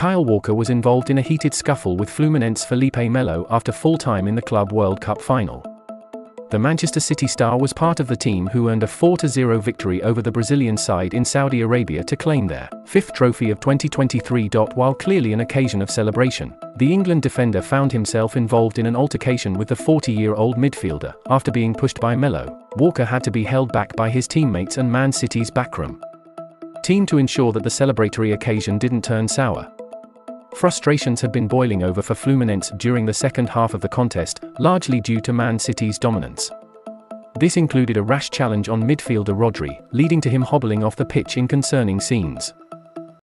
Kyle Walker was involved in a heated scuffle with Fluminense Felipe Melo after full time in the Club World Cup final. The Manchester City star was part of the team who earned a 4-0 victory over the Brazilian side in Saudi Arabia to claim their fifth trophy of 2023. While clearly an occasion of celebration, the England defender found himself involved in an altercation with the 40-year-old midfielder. After being pushed by Melo, Walker had to be held back by his teammates and Man City's backroom team to ensure that the celebratory occasion didn't turn sour. Frustrations had been boiling over for Fluminense during the second half of the contest, largely due to Man City's dominance. This included a rash challenge on midfielder Rodri, leading to him hobbling off the pitch in concerning scenes.